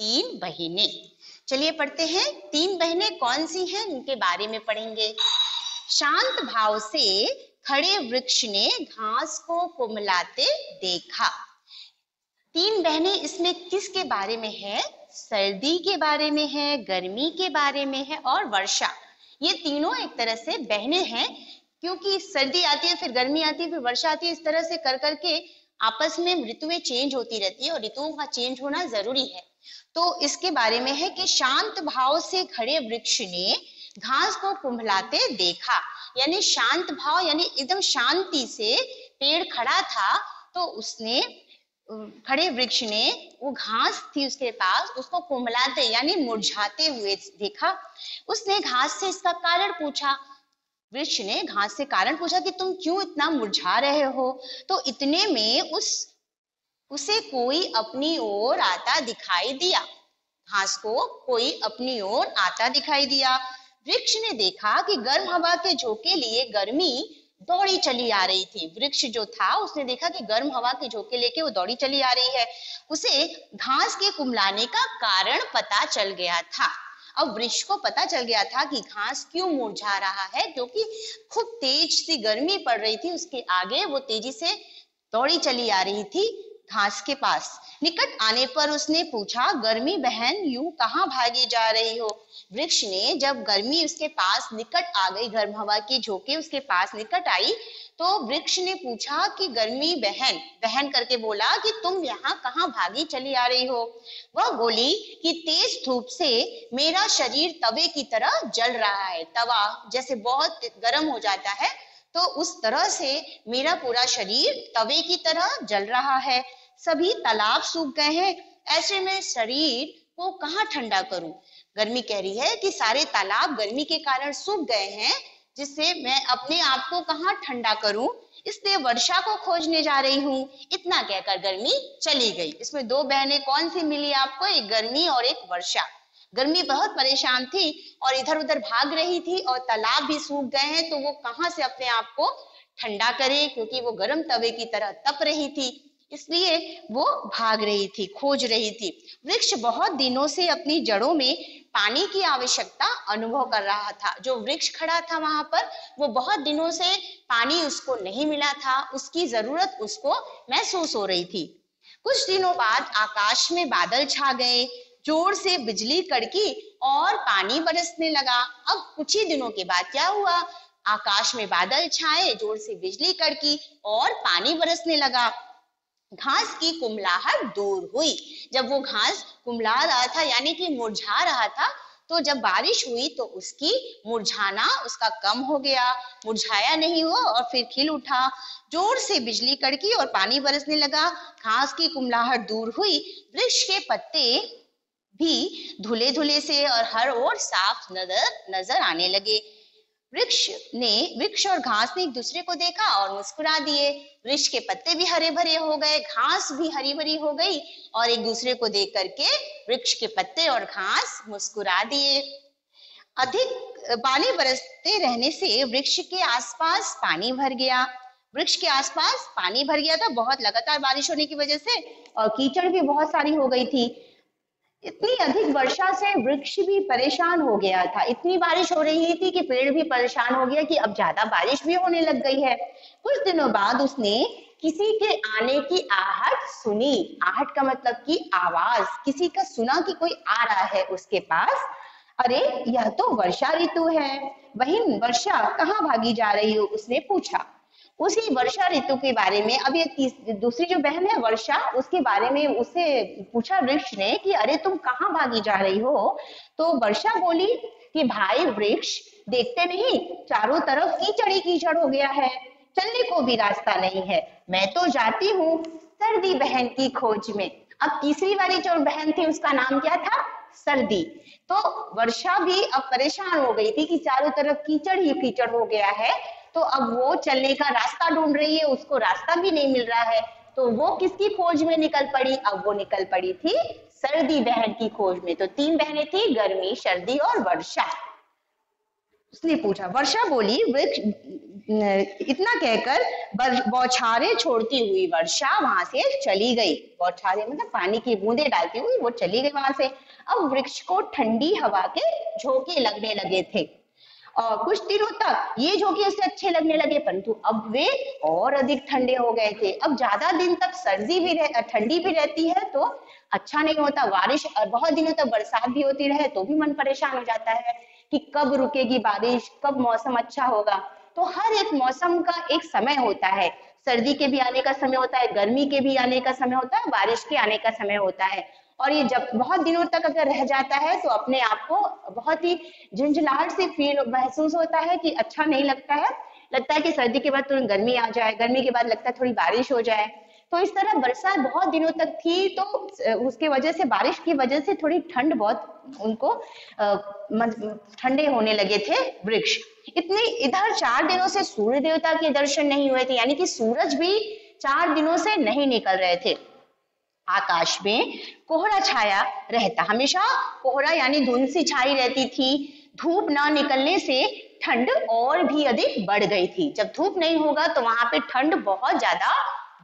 तीन बहनें। चलिए पढ़ते हैं, तीन बहनें कौन सी हैं उनके बारे में पढ़ेंगे। शांत भाव से खड़े वृक्ष ने घास को कुमलाते देखा। तीन बहनें इसमें किसके बारे में है? सर्दी के बारे में है, गर्मी के बारे में है और वर्षा। ये तीनों एक तरह से बहनें हैं, क्योंकि सर्दी आती है, फिर गर्मी आती है, फिर वर्षा आती है, इस तरह से कर करके आपस में ऋतुएँ चेंज होती रहती है और ऋतुओं का चेंज होना ज़रूरी है। तो इसके बारे में है कि शांत भाव से खड़े वृक्ष ने घास को कुंभलाते देखा। यानी शांत भाव, यानी एकदम शांति से पेड़ खड़ा था तो उसने खड़े वृक्ष ने वो घास थी उसके पास, उसको कुंभलाते, यानी मुरझाते हुए देखा। उसने घास से इसका कारण पूछा। वृक्ष ने घास से कारण पूछा कि तुम क्यों इतना मुरझा रहे हो? तो इतने में उस उसे कोई अपनी ओर आता दिखाई दिया। घास को कोई अपनी ओर आता दिखाई दिया। वृक्ष ने देखा कि गर्म हवा के झोंके लिए गर्मी दौड़ी चली आ रही थी। वृक्ष जो था, उसने देखा कि गर्म हवा के झोंके लेके वो दौड़ी चली आ रही है। उसे घास के कुमलाने का कारण पता चल गया था। अब वृक्ष को पता चल गया था कि घास क्यों मुरझा रहा है, क्योंकि खूब तेज सी गर्मी पड़ रही थी। उसके आगे वो तेज़ी से दौड़ी चली आ रही थी। घास के पास। निकट आने पर उसने पूछा, गर्मी बहन, यूँ कहाँ भागी जा रही हो? वृक्ष ने जब गर्मी उसके पास निकट आ गई, गर्म हवा की झोंके उसके पास निकट आई तो वृक्ष ने पूछा कि, गर्मी बहन बहन करके बोला कि, तुम यहाँ कहाँ भागी चली आ रही हो? वह बोली कि, तेज धूप से मेरा शरीर तवे की तरह जल रहा है। तवा जैसे बहुत गर्म हो जाता है तो उस तरह से मेरा पूरा शरीर तवे की तरह जल रहा है। सभी तालाब सूख गए हैं। ऐसे में शरीर को कहाँ ठंडा करूँ? गर्मी कह रही है कि सारे तालाब गर्मी के कारण सूख गए हैं, जिससे मैं अपने आप को कहाँ ठंडा करूँ? इसलिए वर्षा को खोजने जा रही हूँ। इतना कहकर गर्मी चली गई। इसमें दो बहनें कौन सी मिली आपको? एक गर्मी और एक वर्षा। गर्मी बहुत परेशान थी और इधर उधर भाग रही थी और तालाब भी सूख गए हैं तो वो कहाँ से अपने आप को ठंडा करे? क्योंकि वो गर्म तवे की तरह तप रही थी। इसलिए वो भाग रही थी, खोज रही थी। वृक्ष बहुत दिनों से अपनी जड़ों में पानी की आवश्यकता अनुभव कर रहा था। जो वृक्ष खड़ा था वहाँ पर, वो बहुत दिनों से पानी उसको नहीं मिला था। उसकी ज़रूरत उसको महसूस हो रही थी। कुछ दिनों बाद आकाश में बादल छा गए, ज़ोर से बिजली कड़की और पानी बरसने लगा। अब कुछ ही दिनों के बाद क्या हुआ? आकाश में बादल छाए, ज़ोर से बिजली कड़की और पानी बरसने लगा। घास की कुमलाहट दूर हुई। जब वो घास कुमला रहा था, यानी कि मुरझा रहा था तो जब बारिश हुई तो उसकी मुरझाना उसका कम हो गया। मुरझाया नहीं हुआ और फिर खिल उठा। ज़ोर से बिजली कड़की और पानी बरसने लगा। घास की कुमलाहट दूर हुई। वृक्ष के पत्ते भी धुले धुले से और हर ओर साफ़ नज़र नज़र आने लगे। वृक्ष ने, वृक्ष और घास ने एक दूसरे को देखा और मुस्कुरा दिए। वृक्ष के पत्ते भी हरे भरे हो गए, घास भी हरी भरी हो गई और एक दूसरे को देख करके वृक्ष के पत्ते और घास मुस्कुरा दिए। अधिक, पानी बरसते रहने से वृक्ष के आसपास पानी भर गया। वृक्ष के आसपास पानी भर गया था, बहुत लगातार बारिश होने की वजह से और कीचड़ भी बहुत सारी हो गई थी। इतनी अधिक वर्षा से वृक्ष भी परेशान हो गया था। इतनी बारिश हो रही थी कि पेड़ भी परेशान हो गया कि अब ज़्यादा बारिश भी होने लग गई है। कुछ दिनों बाद उसने किसी के आने की आहट सुनी। आहट का मतलब की आवाज़। किसी का सुना कि कोई आ रहा है उसके पास। अरे, यह तो वर्षा ऋतु है। वही वर्षा कहाँ भागी जा रही हो? उसने पूछा। उसी वर्षा ऋतु के बारे में, अब ये दूसरी जो बहन है वर्षा, उसके बारे में उसे पूछा वृक्ष ने कि, अरे, तुम कहाँ भागी जा रही हो? तो वर्षा बोली कि, भाई, वृक्ष देखते नहीं, चारों तरफ़ कीचड़ ही कीचड़ हो गया है, चलने को भी रास्ता नहीं है। मैं तो जाती हूँ सर्दी बहन की खोज में। अब तीसरी वाली जो बहन थी, उसका नाम क्या था? सर्दी। तो वर्षा भी अब परेशान हो गई थी कि चारों तरफ़ कीचड़ ही कीचड़ हो गया है। तो अब वो चलने का रास्ता ढूंढ रही है, उसको रास्ता भी नहीं मिल रहा है। तो वो किसकी खोज में निकल पड़ी? अब वो निकल पड़ी थी सर्दी बहन की खोज में। तो तीन बहनें थी, गर्मी, सर्दी और वर्षा। उसने पूछा, वर्षा बोली वृक्ष इतना कहकर बौछारे छोड़ती हुई वर्षा वहाँ से चली गई। बौछारे मतलब पानी की बूंदे डालती हुई वो चली गई वहाँ से। अब वृक्ष को ठंडी हवा के झोंके लगने लगे थे। और कुछ दिनों तक ये झोंके उसे अच्छे लगने लगे, परंतु अब वे और अधिक ठंडे हो गए थे। अब ज़्यादा दिन तक सर्दी भी रह ठंडी भी रहती है तो अच्छा नहीं होता। बारिश और बहुत दिनों तक बरसात भी होती रहे तो भी मन परेशान हो जाता है कि कब रुकेगी बारिश, कब मौसम अच्छा होगा। तो हर एक मौसम का एक समय होता है। सर्दी के भी आने का समय होता है, गर्मी के भी आने का समय होता है, बारिश के आने का समय होता है। और ये जब बहुत दिनों तक अगर रह जाता है तो अपने आप को बहुत ही झुंझलाहट से फील महसूस होता है कि अच्छा नहीं लगता है। लगता है कि सर्दी के बाद तुरंत गर्मी आ जाए, गर्मी के बाद लगता है थोड़ी बारिश हो जाए। तो इस तरह बरसात बहुत दिनों तक थी तो उसके वजह से, बारिश की वजह से थोड़ी ठंड बहुत उनको ठंडे होने लगे थे वृक्ष। इतने, इधर चार दिनों से सूर्य देवता के दर्शन नहीं हुए थे, यानी कि सूरज भी चार दिनों से नहीं निकल रहे थे। आकाश में कोहरा छाया रहता। हमेशा कोहरा यानी धुंध सी छाई रहती थी। धूप ना निकलने से ठंड और भी अधिक बढ़ गई थी। जब धूप नहीं होगा तो वहाँ पे ठंड बहुत ज़्यादा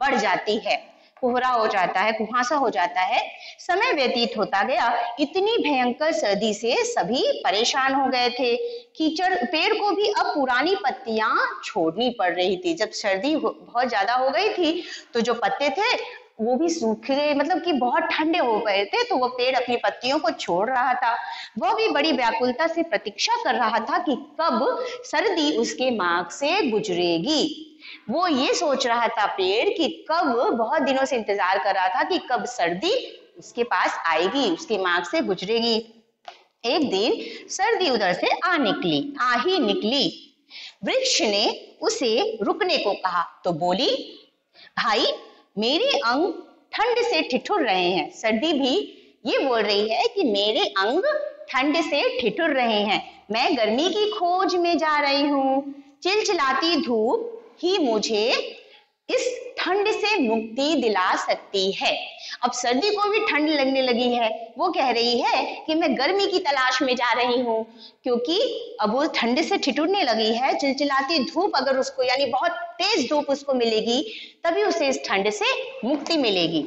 बढ़ जाती है। कोहरा हो जाता है, कुहासा हो जाता है। समय व्यतीत होता गया। इतनी भयंकर सर्दी से सभी परेशान हो गए थे। कीचड़, पेड़ को भी अब पुरानी पत्तियाँ छोड़नी पड़ रही थी। जब सर्दी बहुत ज़्यादा हो गई थी तो जो पत्ते थे वो भी सूख गए मतलब कि बहुत ठंडे हो गए थे तो वो पेड़ अपनी पत्तियों को छोड़ रहा था। वह भी बड़ी व्याकुलता से प्रतीक्षा कर रहा था कि कब सर्दी उसके मार्ग से गुजरेगी। वो ये सोच रहा था पेड़ कि कब, बहुत दिनों से इंतज़ार कर रहा था कि कब सर्दी उसके पास आएगी, उसके मार्ग से गुजरेगी। एक दिन सर्दी उधर से आ निकली, आ ही निकली। वृक्ष ने उसे रुकने को कहा तो बोली, भाई मेरे अंग ठंड से ठिठुर रहे हैं। सर्दी भी ये बोल रही है कि मेरे अंग ठंड से ठिठुर रहे हैं। मैं गर्मी की खोज में जा रही हूँ। चिलचिलाती धूप ही मुझे इस ठंड से मुक्ति दिला सकती है। अब सर्दी को भी ठंड लगने लगी है। वो कह रही है कि मैं गर्मी की तलाश में जा रही हूँ, क्योंकि अब वो ठंड से ठिठुरने लगी है। चिलचिलाती धूप अगर उसको, यानी बहुत तेज धूप उसको मिलेगी, तभी उसे इस ठंड से मुक्ति मिलेगी,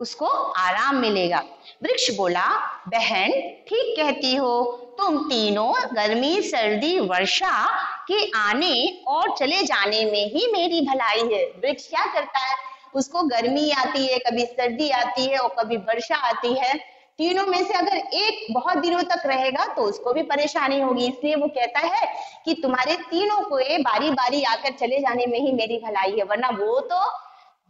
उसको आराम मिलेगा। वृक्ष बोला, बहन, ठीक कहती हो, तुम तीनों गर्मी, सर्दी, वर्षा के आने और चले जाने में ही मेरी भलाई है। वृक्ष क्या करता है? उसको गर्मी आती है, कभी सर्दी आती है और कभी वर्षा आती है। तीनों में से अगर एक बहुत दिनों तक रहेगा तो उसको भी परेशानी होगी। इसलिए वो कहता है कि तुम्हारे तीनों को ये बारी बारी आकर चले जाने में ही मेरी भलाई है, वरना वो तो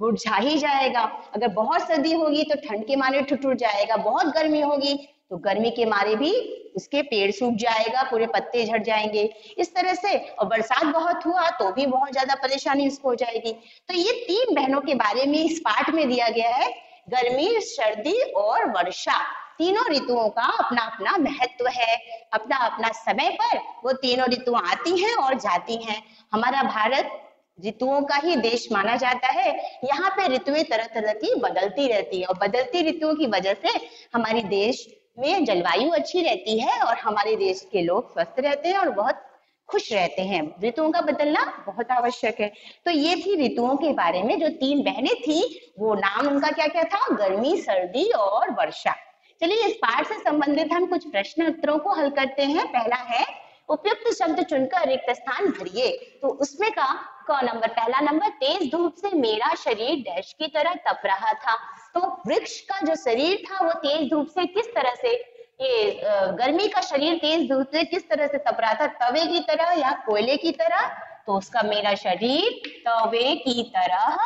मुरझा ही जाएगा। अगर बहुत सर्दी होगी तो ठंड के मारे ठुठुर जाएगा, बहुत गर्मी होगी तो गर्मी के मारे भी उसके पेड़ सूख जाएगा, पूरे पत्ते झड़ जाएँगे। इस तरह से और बरसात बहुत हुआ तो भी बहुत ज़्यादा परेशानी उसको हो जाएगी। तो ये तीन बहनों के बारे में इस पाठ में दिया गया है, गर्मी, सर्दी और वर्षा। तीनों ऋतुओं का अपना अपना महत्व है। अपना अपना समय पर वो तीनों ऋतु आती हैं और जाती हैं। हमारा भारत ऋतुओं का ही देश माना जाता है। यहाँ पे ऋतुएँ तरह तरह की बदलती रहती है और बदलती ऋतुओं की वजह से हमारी देश में जलवायु अच्छी रहती है और हमारे देश के लोग स्वस्थ रहते हैं और बहुत खुश रहते हैं। ऋतुओं का बदलना बहुत आवश्यक है। तो ये थी ऋतुओं के बारे में जो तीन बहनें थी। वो नाम उनका क्या क्या था? गर्मी, सर्दी और वर्षा। चलिए इस पाठ से संबंधित हम कुछ प्रश्न उत्तरों को हल करते हैं। पहला है, उपयुक्त शब्द चुनकर रिक्त स्थान भरिए। तो उसमें का क नंबर पहला नंबर, तेज धूप से मेरा शरीर डैश की तरह तप रहा था। तो वृक्ष का जो शरीर था, वो तेज धूप से किस तरह से, ये गर्मी का शरीर तेज धूप से किस तरह से तप रहा था? तवे की तरह या कोयले की तरह? तो उसका मेरा शरीर तवे की तरह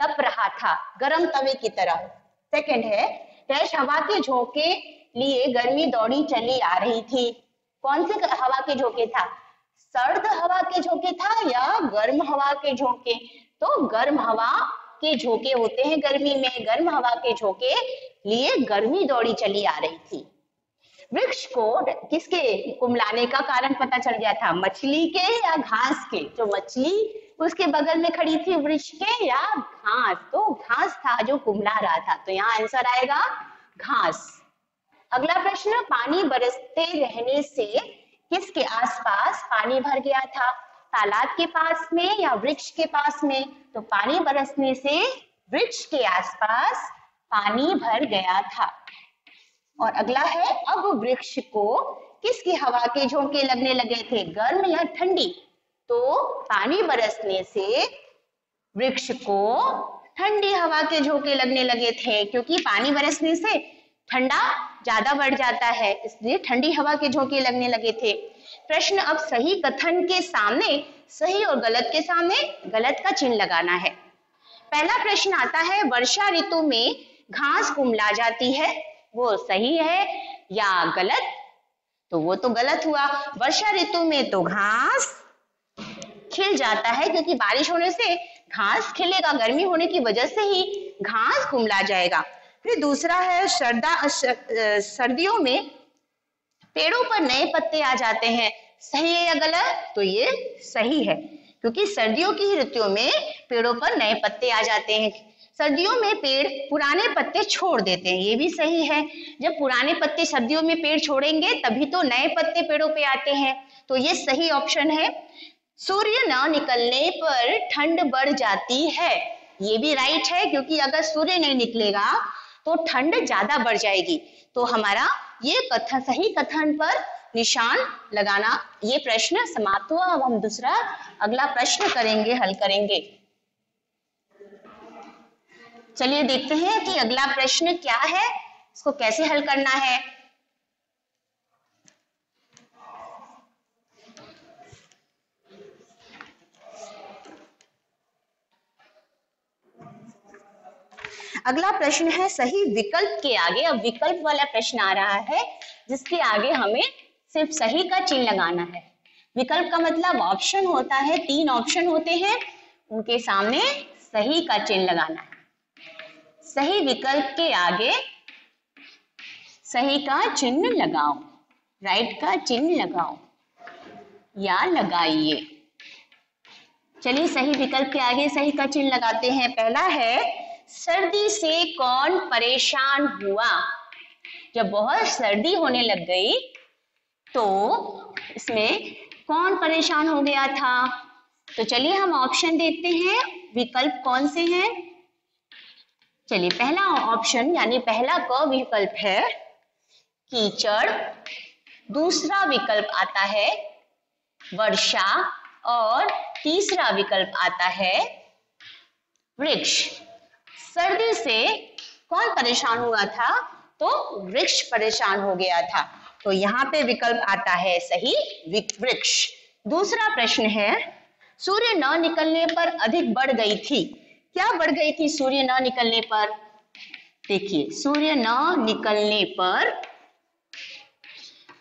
तप रहा था, गर्म तवे की तरह। सेकंड है डैश हवा के झोंके लिए गर्मी दौड़ी चली आ रही थी। कौन से हवा के झोंके था? सर्द हवा के झोंके था या गर्म हवा के झोंके? तो गर्म हवा के झोंके होते हैं गर्मी में, गर्म हवा के झोंके लिए गर्मी दौड़ी चली आ रही थी। वृक्ष को किसके कुमलाने का कारण पता चल गया था? मछली के या घास के? जो मछली उसके बगल में खड़ी थी वृक्ष के या घास? तो घास था जो कुमला रहा था। तो यहाँ आंसर आएगा घास। अगला प्रश्न, पानी बरसते रहने से किसके आसपास पानी भर गया था? तालाब के पास में या वृक्ष के पास में तो पानी बरसने से वृक्ष के आसपास पानी भर गया था। और अगला है, अब वृक्ष को किसकी हवा के झोंके लगने लगे थे? गर्म या ठंडी? तो पानी बरसने से वृक्ष को ठंडी हवा के झोंके लगने लगे थे, क्योंकि पानी बरसने से ठंडा ज़्यादा बढ़ जाता है, इसलिए ठंडी हवा के झोंके लगने लगे थे। प्रश्न अब सही कथन के सामने, सही और गलत के सामने, गलत का चिन्ह लगाना है। पहला प्रश्न आता है, वर्षा ऋतु में घास कुमला जाती है, वो सही है या गलत? तो वो तो गलत हुआ। वर्षा ऋतु में तो घास खिल जाता है, क्योंकि बारिश होने से घास खिलेगा, गर्मी होने की वजह से ही घास कुमला जाएगा। फिर दूसरा है, श्रद्धा सर्दियों में पेड़ों पर नए पत्ते आ जाते हैं। सही है या गलत? तो ये सही है, क्योंकि सर्दियों की ऋतुओं में पेड़ों पर नए पत्ते आ जाते हैं। सर्दियों में पेड़ पुराने पत्ते छोड़ देते हैं, ये भी सही है। जब पुराने पत्ते सर्दियों में पेड़ छोड़ेंगे, तभी तो नए पत्ते पेड़ों पे आते हैं। तो ये सही ऑप्शन है। सूर्य न निकलने पर ठंड बढ़ जाती है, ये भी राइट है, क्योंकि अगर सूर्य नहीं निकलेगा तो ठंड ज़्यादा बढ़ जाएगी। तो हमारा ये कथन, सही कथन पर निशान लगाना, ये प्रश्न समाप्त हुआ। अब हम दूसरा, अगला प्रश्न करेंगे, हल करेंगे। चलिए देखते हैं कि अगला प्रश्न क्या है, इसको कैसे हल करना है। अगला प्रश्न है, सही विकल्प के आगे, अब विकल्प वाला प्रश्न आ रहा है, जिसके आगे हमें सिर्फ़ सही का चिन्ह लगाना है। विकल्प का मतलब ऑप्शन होता है, तीन ऑप्शन होते हैं, उनके सामने सही का चिन्ह लगाना है। सही विकल्प के आगे, सही का चिन्ह लगाओ राइट का चिन्ह लगाओ, या लगाइए। चलिए, सही विकल्प के आगे सही का चिन्ह लगाते हैं। पहला है सर्दी से कौन परेशान हुआ? जब बहुत सर्दी होने लग गई तो इसमें कौन परेशान हो गया था? तो चलिए हम ऑप्शन देखते हैं, विकल्प कौन से हैं? चलिए, पहला ऑप्शन यानी पहला क विकल्प है कीचड़। दूसरा विकल्प आता है वर्षा और तीसरा विकल्प आता है वृक्ष। सर्दी से कौन परेशान हुआ था? तो वृक्ष परेशान हो गया था। तो यहाँ पे विकल्प आता है सही वृक्ष। दूसरा प्रश्न है, सूर्य न निकलने पर अधिक बढ़ गई थी। क्या बढ़ गई थी सूर्य न निकलने पर? देखिए, सूर्य न निकलने पर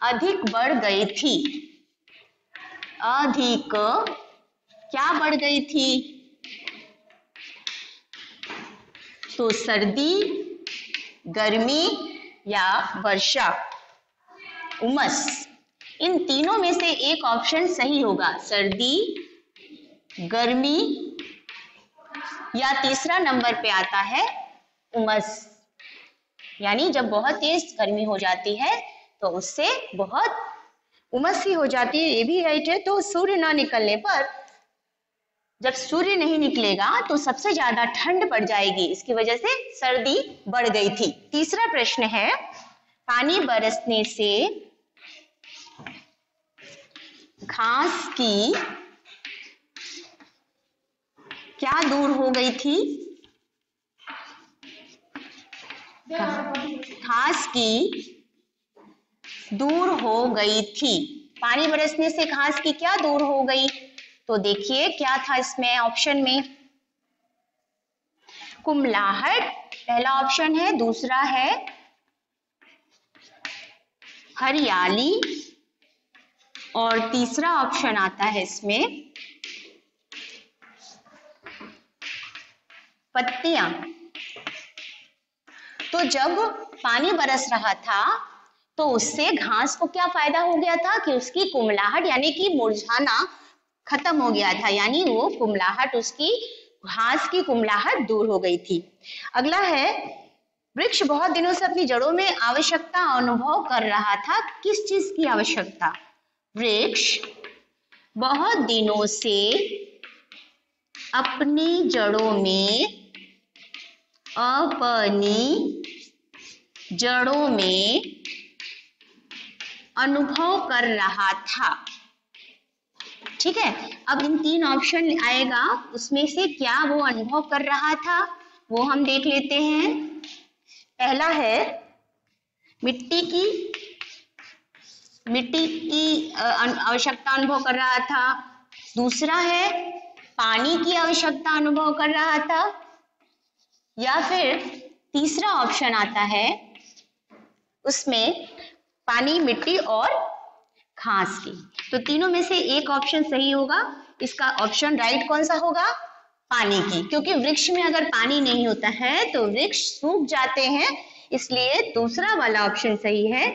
अधिक बढ़ गई थी। अधिक क्या बढ़ गई थी? तो सर्दी, गर्मी या वर्षा, उमस, इन तीनों में से एक ऑप्शन सही होगा। सर्दी, गर्मी या तीसरा नंबर पे आता है उमस। यानी जब बहुत तेज गर्मी हो जाती है तो उससे बहुत उमस ही हो जाती है। ये भी राइट है। तो सूर्य ना निकलने पर जब सूर्य नहीं निकलेगा तो सबसे ज़्यादा ठंड पड़ जाएगी। इसकी वजह से सर्दी बढ़ गई थी। तीसरा प्रश्न है, पानी बरसने से घास की क्या दूर हो गई थी? घास की दूर हो गई थी। पानी बरसने से घास की क्या दूर हो गई? तो देखिए क्या था इसमें ऑप्शन में। कुमलाहट पहला ऑप्शन है, दूसरा है हरियाली, और तीसरा ऑप्शन आता है इसमें पत्तियाँ। तो जब पानी बरस रहा था तो उससे घास को क्या फ़ायदा हो गया था कि उसकी कुमलाहट यानी कि मुरझाना खत्म हो गया था, यानी वो कुमलाहट उसकी, घास की कुमलाहट दूर हो गई थी। अगला है, वृक्ष बहुत दिनों से अपनी जड़ों में आवश्यकता अनुभव कर रहा था, किस चीज़ की आवश्यकता? वृक्ष बहुत दिनों से अपनी जड़ों में, अपनी जड़ों में अनुभव कर रहा था। ठीक है? अब इन तीन ऑप्शन आएगा, उसमें से क्या वो अनुभव कर रहा था, वो हम देख लेते हैं। पहला है, मिट्टी की मिट्टी की आवश्यकता अनुभव कर रहा था। दूसरा है, पानी की आवश्यकता अनुभव कर रहा था। या फिर तीसरा ऑप्शन आता है, उसमें पानी, मिट्टी और घास की। तो तीनों में से एक ऑप्शन सही होगा। इसका ऑप्शन राइट कौन सा होगा? पानी की। क्योंकि वृक्ष में अगर पानी नहीं होता है तो वृक्ष सूख जाते हैं। इसलिए दूसरा वाला ऑप्शन सही है।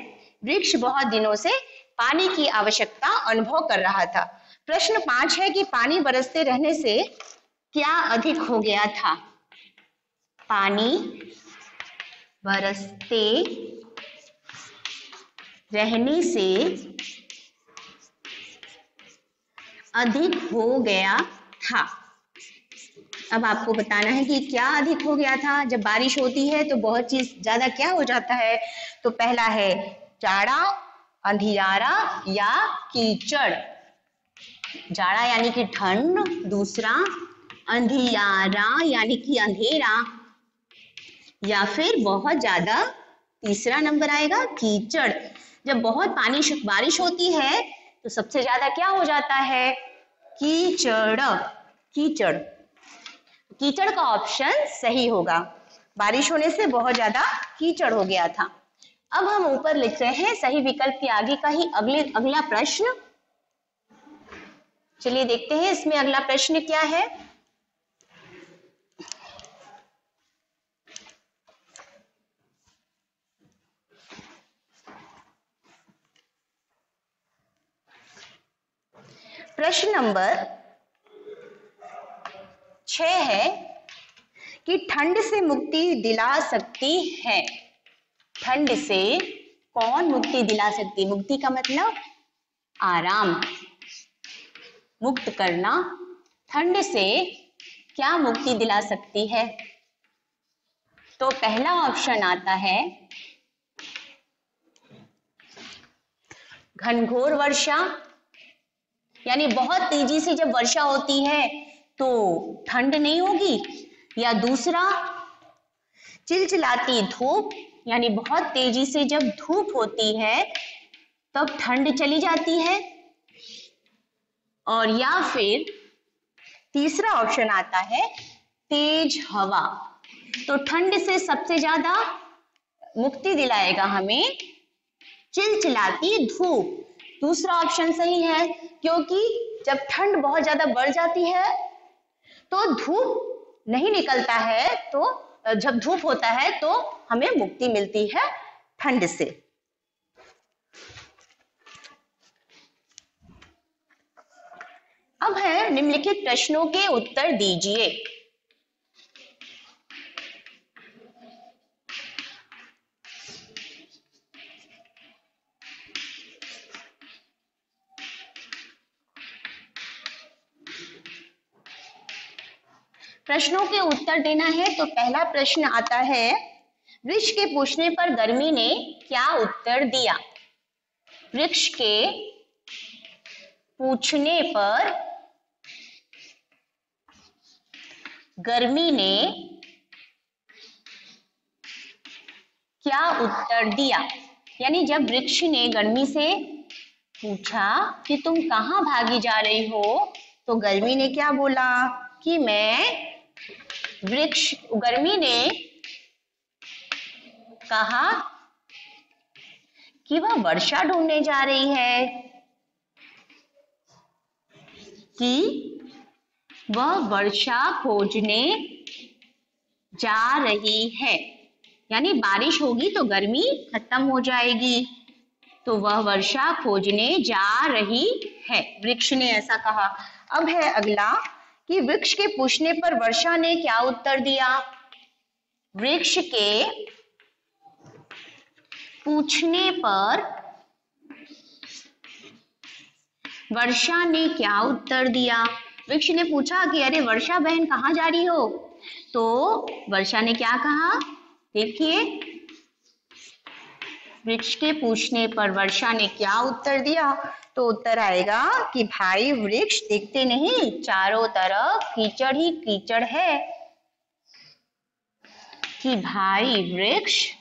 वृक्ष बहुत दिनों से पानी की आवश्यकता अनुभव कर रहा था। प्रश्न पाँच है कि पानी बरसते रहने से क्या अधिक हो गया था? पानी बरसते रहने से अधिक हो गया था। अब आपको बताना है कि क्या अधिक हो गया था। जब बारिश होती है तो बहुत चीज़ ज़्यादा क्या हो जाता है? तो पहला है जाड़ा, अंधियारा या कीचड़। जाड़ा यानी कि ठंड। दूसरा, अंधियारा यानी कि अंधेरा। या फिर बहुत ज़्यादा, तीसरा नंबर आएगा कीचड़। जब बहुत पानी बारिश होती है तो सबसे ज़्यादा क्या हो जाता है? कीचड़ कीचड़। कीचड़ का ऑप्शन सही होगा। बारिश होने से बहुत ज़्यादा कीचड़ हो गया था। अब हम ऊपर लिख रहे हैं, सही विकल्प के आगे का ही अगले, अगला प्रश्न। चलिए देखते हैं, इसमें अगला प्रश्न क्या है? प्रश्न नंबर छ है कि ठंड से मुक्ति दिला सकती है। ठंड से कौन मुक्ति दिला सकती? मुक्ति का मतलब आराम। मुक्त करना। ठंड से क्या मुक्ति दिला सकती है? तो पहला ऑप्शन आता है घनघोर वर्षा। यानी बहुत तेज़ी से जब वर्षा होती है तो ठंड नहीं होगी? या दूसरा, चिलचिलाती धूप, यानी बहुत तेज़ी से जब धूप होती है, तब ठंड चली जाती है? और या फिर, तीसरा ऑप्शन आता है, तेज हवा। तो ठंड से सबसे ज़्यादा मुक्ति दिलाएगा हमें चिलचिलाती धूप। दूसरा ऑप्शन सही है क्योंकि जब ठंड बहुत ज़्यादा बढ़ जाती है तो धूप नहीं निकलता है तो जब धूप होता है तो हमें मुक्ति मिलती है ठंड से। अब है निम्नलिखित प्रश्नों के उत्तर दीजिए। प्रश्नों के उत्तर देना है तो पहला प्रश्न आता है, वृक्ष के पूछने पर गर्मी ने क्या उत्तर दिया? वृक्ष के पूछने पर गर्मी ने क्या उत्तर दिया? यानी जब वृक्ष ने गर्मी से पूछा कि तुम कहाँ भागी जा रही हो तो गर्मी ने क्या बोला कि मैं वृक्ष गर्मी ने कहा कि वह वर्षा ढूँढने जा रही है, कि वह वर्षा खोजने जा रही है। यानी बारिश होगी तो गर्मी खत्म हो जाएगी तो वह वर्षा खोजने जा रही है, वृक्ष ने ऐसा कहा। अब है अगला कि वृक्ष के पूछने पर वर्षा ने क्या उत्तर दिया? वृक्ष के पूछने पर वर्षा ने क्या उत्तर दिया? वृक्ष ने पूछा कि अरे वर्षा बहन कहाँ जा रही हो? तो वर्षा ने क्या कहा? देखिए वृक्ष के पूछने पर वर्षा ने क्या उत्तर दिया? तो उत्तर आएगा कि भाई वृक्ष देखते नहीं, चारों तरफ़ कीचड़ ही कीचड़ है। कि भाई वृक्ष?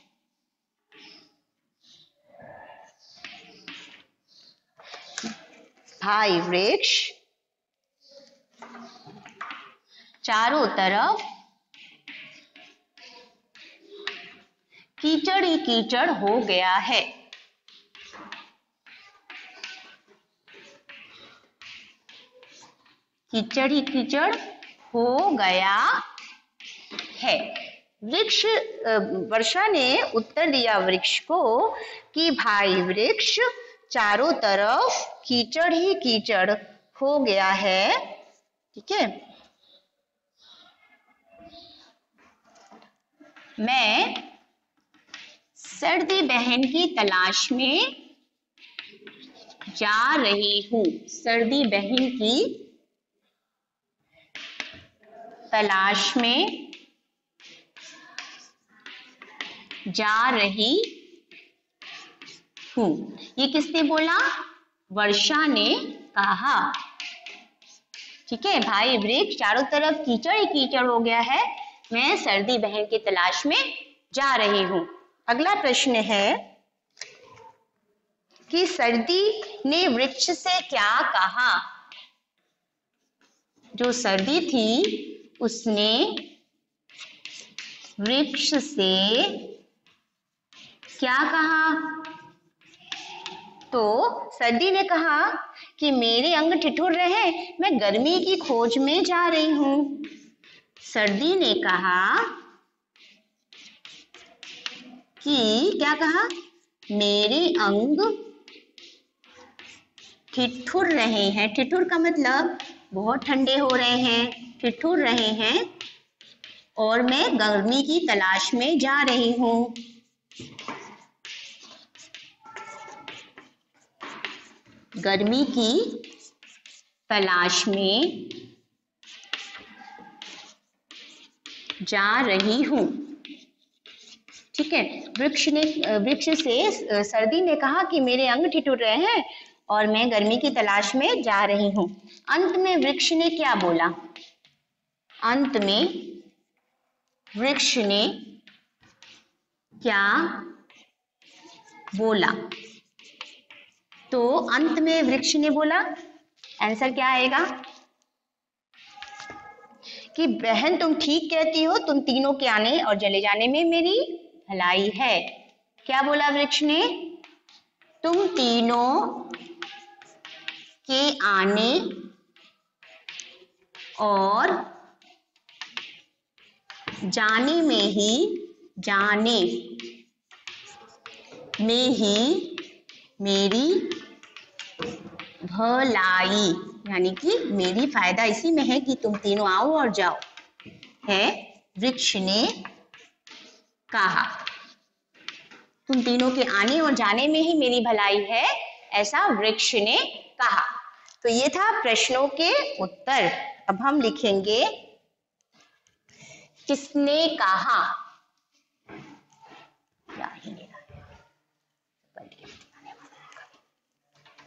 भाई वृक्ष? चारों तरफ़ कीचड़ ही कीचड़ हो गया है। कीचड़ ही कीचड़ हो गया है। वृक्ष वर्षा ने उत्तर दिया वृक्ष को कि, भाई वृक्ष, चारों तरफ़ कीचड़ ही कीचड़ हो गया है। ठीक है? मैं सर्दी बहन की तलाश में जा रही हूँ। सर्दी बहन की तलाश में जा रही हूँ। ये किसने बोला? वर्षा ने कहा। ठीक है भाई वृक्ष, चारों तरफ़ कीचड़ ही कीचड़ हो गया है। मैं सर्दी बहन की तलाश में जा रही हूँ। अगला प्रश्न है कि सर्दी ने वृक्ष से क्या कहा? जो सर्दी थी, उसने वृक्ष से क्या कहा? तो सर्दी ने कहा कि मेरे अंग ठिठुर रहे, मैं गर्मी की खोज में जा रही हूँ। सर्दी ने कहा कि क्या कहा? मेरे अंग ठिठुर रहे हैं। ठिठुर का मतलब बहुत ठंडे हो रहे हैं, ठिठुर रहे हैं और मैं गर्मी की तलाश में जा रही हूँ। गर्मी की तलाश में जा रही हूँ। ठीक है? वृक्ष ने, वृक्ष से सर्दी ने कहा कि मेरे अंग ठिठुर रहे हैं और मैं गर्मी की तलाश में जा रही हूँ। अंत में वृक्ष ने क्या बोला? अंत में वृक्ष ने क्या बोला? तो अंत में वृक्ष ने बोला, आंसर क्या आएगा? कि बहन, तुम ठीक कहती हो, तुम तीनों के आने और चले जाने में मेरी भलाई है। क्या बोला वृक्ष ने? तुम तीनों के आने और जाने में ही, जाने में ही मेरी भलाई, यानी कि मेरी फ़ायदा इसी में है कि तुम तीनों आओ और जाओ। है? वृक्ष ने कहा। तुम तीनों के आने और जाने में ही मेरी भलाई है, ऐसा वृक्ष ने कहा। तो ये था प्रश्नों के उत्तर। अब हम लिखेंगे, किसने कहा?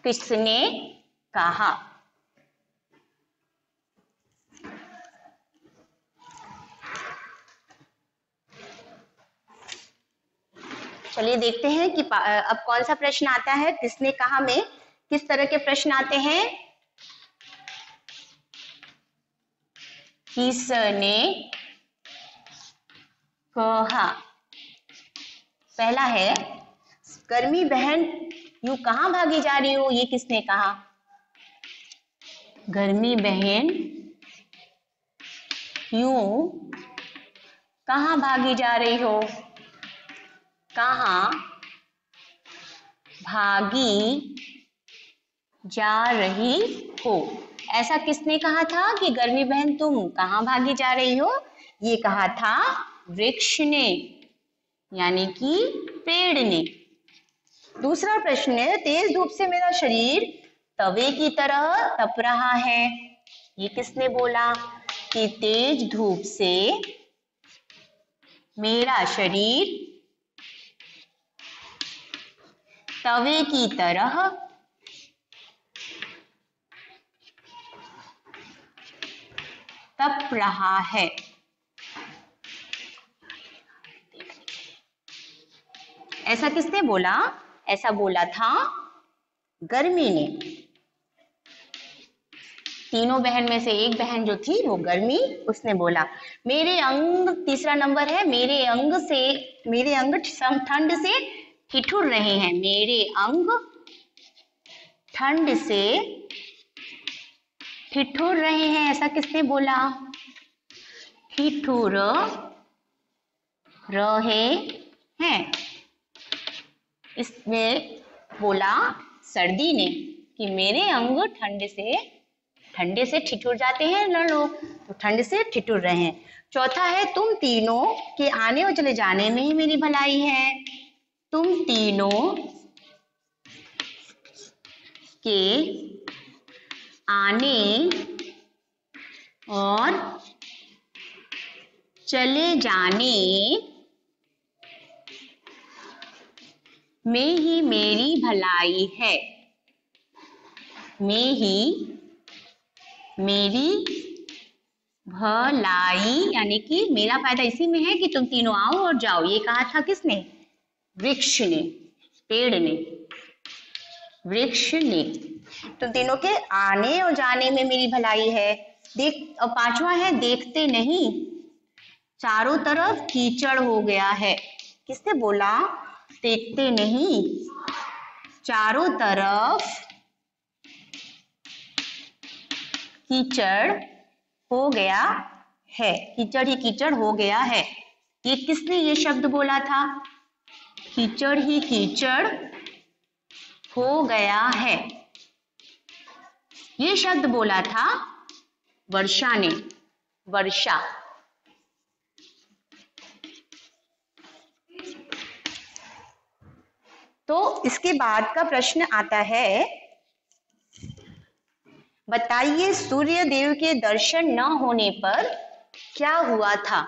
किसने कहा? चलिए देखते हैं कि अब कौन सा प्रश्न आता है, किसने कहा में, किस तरह के प्रश्न आते हैं? किसने कहा? पहला है, गर्मी बहन, यू कहा भागी जा रही हो? ये किसने कहा? गर्मी बहन, यू कहा भागी जा रही हो? कहा भागी जा रही हो? ऐसा किसने कहा था कि गर्मी बहन तुम कहा भागी जा रही हो? ये कहा था वृक्ष ने, यानी कि पेड़ ने। दूसरा प्रश्न है तेज धूप से मेरा शरीर तवे की तरह तप रहा है। ये किसने बोला कि तेज धूप से मेरा शरीर तवे की तरह तप रहा है। ऐसा किसने बोला? ऐसा बोला था गर्मी ने। तीनों बहन में से एक बहन जो थी, वो गर्मी, उसने बोला, मेरे अंग तीसरा नंबर है, मेरे अंग से, मेरे अंग ठंड से ठिठुर रहे हैं। मेरे अंग ठंड से ठिठुर रहे हैं। ऐसा किसने बोला? ठिठुर रहे हैं। इसमें बोला, सर्दी ने, कि मेरे अंग ठंड से, ठंडे से ठिठुर जाते हैं ना लोग? तो ठंड से ठिठुर रहे हैं। चौथा है, तुम तीनों के आने और चले जाने में ही मेरी भलाई है। तुम तीनों के आने और चले जाने में ही मेरी भलाई है। में ही मेरी भलाई, यानी कि मेरा फ़ायदा इसी में है कि तुम तीनों आओ और जाओ। ये कहा था किसने? वृक्ष ने पेड़ ने वृक्ष ने तो तीनों के आने और जाने में मेरी भलाई है। देख, और पांचवा है, देखते नहीं। चारों तरफ़ कीचड़ हो गया है। किसने बोला? देखते नहीं। चारों तरफ़ कीचड़ हो गया है। कीचड़ ही कीचड़ हो गया है। ये किसने ये शब्द बोला था? कीचड़ ही कीचड़ हो गया है। ये शब्द बोला था वर्षा ने, वर्षा। तो इसके बाद का प्रश्न आता है, बताइए सूर्य देव के दर्शन न होने पर क्या हुआ था?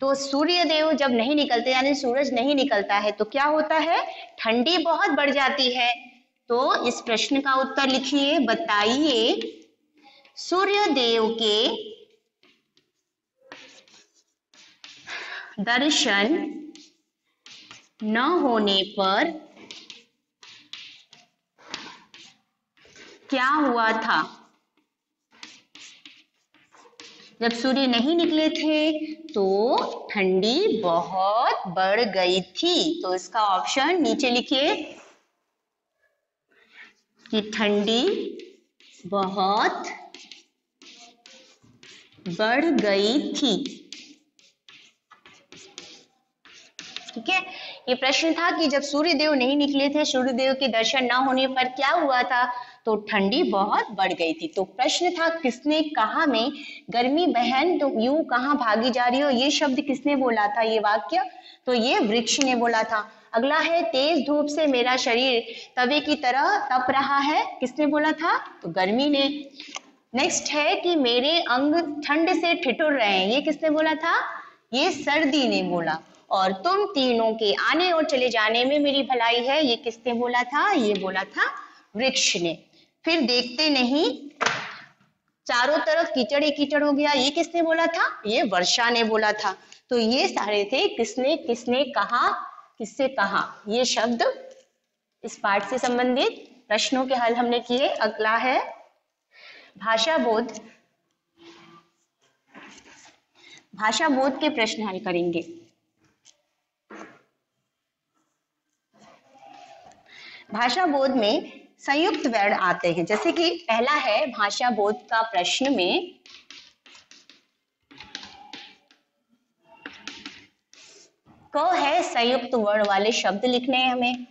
तो सूर्य देव जब नहीं निकलते, यानी सूरज नहीं निकलता है तो क्या होता है? ठंडी बहुत बढ़ जाती है। तो इस प्रश्न का उत्तर लिखिए, बताइए सूर्य देव के दर्शन न होने पर क्या हुआ था? जब सूर्य नहीं निकले थे तो ठंडी बहुत बढ़ गई थी। तो इसका ऑप्शन नीचे लिखिए कि ठंडी बहुत बढ़ गई थी। ठीक है? ये प्रश्न था कि जब सूर्य देव नहीं निकले थे सूर्य देव के दर्शन न होने पर क्या हुआ था? तो ठंडी बहुत बढ़ गई थी। तो प्रश्न था, किसने कहा में, गर्मी बहन तो यूँ कहा भागी जा रही हो? ये शब्द किसने बोला था, ये वाक्य? तो ये वृक्ष ने बोला था। अगला है, तेज धूप से मेरा शरीर तवे की तरह तप रहा है। किसने बोला था? तो गर्मी ने। नेक्स्ट है कि मेरे अंग ठंड से ठिठुर रहे हैं। ये किसने बोला था? ये सर्दी ने बोला। और तुम तीनों के आने और चले जाने में मेरी भलाई है। ये किसने बोला था? ये बोला था वृक्ष ने। फिर देखते नहीं। चारों तरफ़ कीचड़ ही कीचड़ हो गया। ये किसने बोला था? ये वर्षा ने बोला था। तो ये सारे थे, किसने किसने कहा, किससे कहा? ये शब्द इस पाठ से संबंधित प्रश्नों के हल हमने किए। अगला है भाषा बोध भाषा बोध के प्रश्न हल करेंगे। भाषा बोध में संयुक्त वर्ण आते हैं। जैसे कि पहला है भाषा बोध का प्रश्न में। क है संयुक्त वर्ण वाले शब्द लिखने हैं हमें।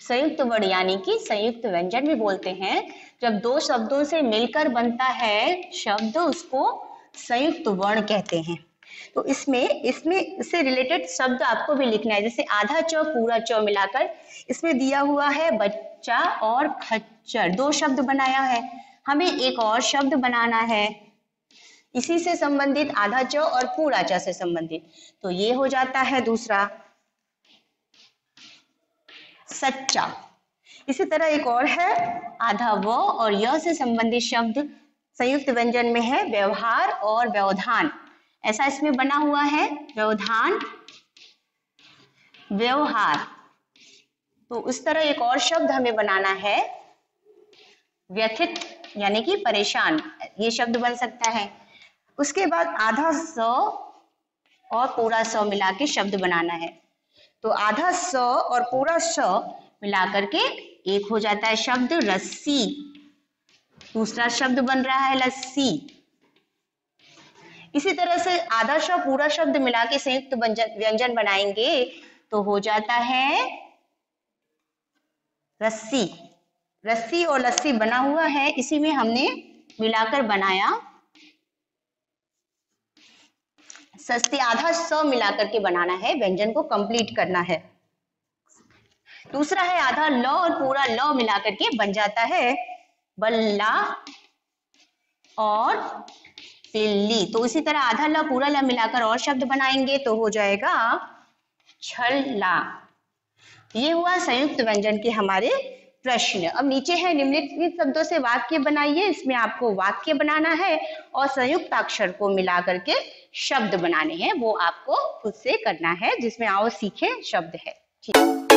संयुक्त वर्ण यानी कि संयुक्त व्यंजन भी बोलते हैं। जब दो शब्दों से मिलकर बनता है शब्द, उसको संयुक्त वर्ण कहते हैं। तो इसमें इसमें, इससे रिलेटेड शब्द आपको भी लिखना है, जैसे आधा चौ, पूरा चौ मिलाकर। इसमें दिया हुआ है बच्चा और खच्चर, दो शब्द बनाया है। हमें एक और शब्द बनाना है। इसी से संबंधित आधा च और पूरा च से संबंधित। तो ये हो जाता है दूसरा। सच्चा। इसी तरह एक और है, आधा व और य से संबंधित शब्द। संयुक्त व्यंजन में है व्यवहार और व्यवधान। ऐसा इसमें बना हुआ है व्यवधान, व्यवहार। तो उस तरह एक और शब्द हमें बनाना है, व्यथित, यानी कि परेशान। ये शब्द बन सकता है। उसके बाद आधा सौ और पूरा सौ मिला के शब्द बनाना है। तो आधा सौ और पूरा स मिला करके एक हो जाता है शब्द, रस्सी। दूसरा शब्द बन रहा है लस्सी। इसी तरह से आधा शब्द, पूरा शब्द मिला के संयुक्त व्यंजन बनाएँगे तो हो जाता है रस्सी। रस्सी और लस्सी बना हुआ है, इसी में हमने मिलाकर बनाया। सस्ती आधा स मिलाकर के बनाना है, व्यंजन को कंप्लीट करना है। दूसरा है आधा ल और पूरा ल मिलाकर के बन जाता है, बल्ला और पिल्ली तो इसी तरह आधा ल, पूरा ल मिलाकर और शब्द बनाएँगे तो हो जाएगा छल्ला। ये हुआ संयुक्त व्यंजन के हमारे प्रश्न। अब नीचे है, निम्नलिखित शब्दों से वाक्य बनाइए, इसमें आपको वाक्य बनाना है और संयुक्त अक्षर को मिला करके शब्द बनाने हैं, वो आपको खुद से करना है, जिसमें आओ सीखे शब्द है। ठीक।